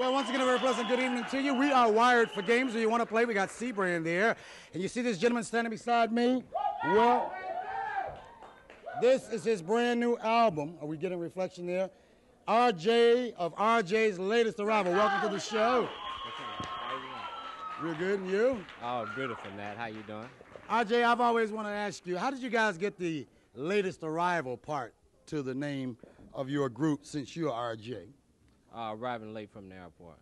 Well, once again, a very pleasant good evening to you. We are wired for games. Do you want to play? We got C-Brand there. And you see this gentleman standing beside me? Well, this is his brand new album. Are we getting reflection there? RJ of RJ's latest arrival. Welcome to the show. Real good, and you? Oh, beautiful, Nat. How you doing? RJ, I've always wanted to ask you, how did you guys get the latest arrival part to the name of your group since you're RJ? Uh, arriving late from the airport,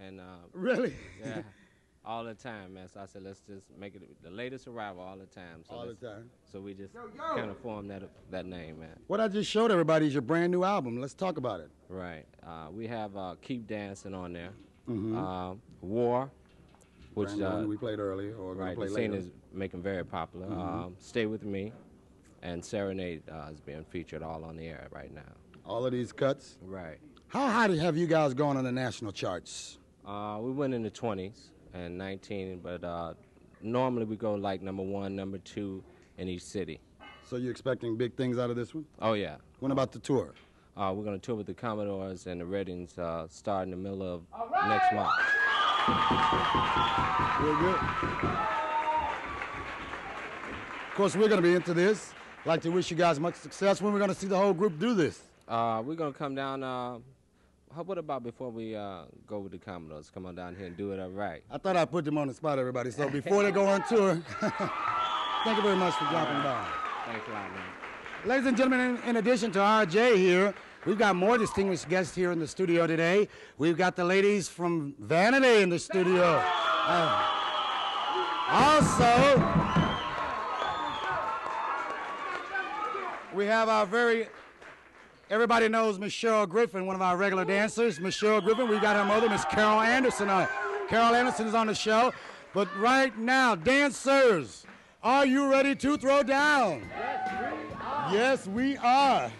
and uh, Really? yeah, all the time, man. So I said, let's just make it the latest arrival all the time. So All the time. So we just kind of formed that that name, man. What I just showed everybody is your brand new album. Let's talk about it. Right. Uh, we have uh, Keep Dancing on there. Uh, War, which Mm-hmm. Brand new uh, one we played earlier, or right, play the scene is making very popular. Mm-hmm. Um, Stay with me, and Serenade uh, is being featured all on the air right now. All of these cuts. Right. How high have you guys gone on the national charts? Uh, we went in the 20s and 19, but uh, normally we go like number one, number two in each city. So you're expecting big things out of this one? Oh, yeah. When about the tour? Uh, we're going to tour with the Commodores and the Reddings uh, start in the middle of next month. Real good. Of course, we're going to be into this. I'd like to wish you guys much success. When we're going to see the whole group do this? Uh, we're going to come down. How, what about before we uh, go with the Commodores? Come on down here and do it all right. I thought I'd put them on the spot, everybody. So before they go on tour, thank you very much for dropping by. Thanks a lot, man. Ladies and gentlemen, in, in addition to RJ here, we've got more distinguished guests here in the studio today. We've got the ladies from Vanity in the studio. Uh, also, we have our very, everybody knows Michelle Griffin, one of our regular dancers. Michelle Griffin, we got her mother, Miss Carol Anderson on. Carol Anderson is on the show. But right now, dancers, are you ready to throw down? Yes, we are. Yes, we are.